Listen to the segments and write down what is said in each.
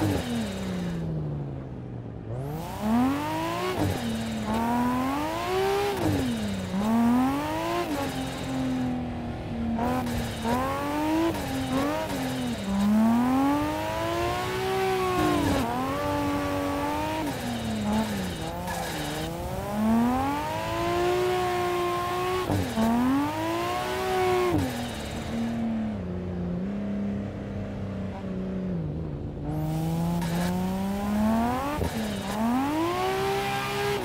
you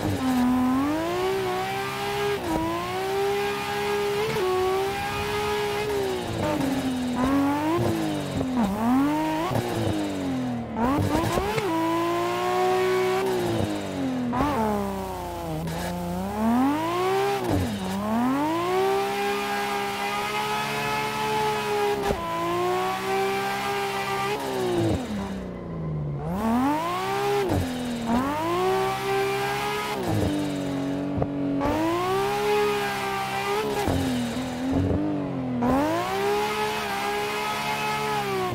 Oh.